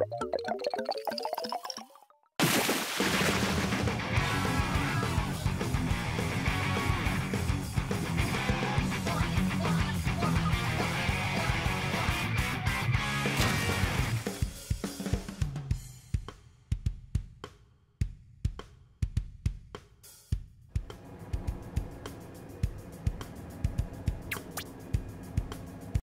you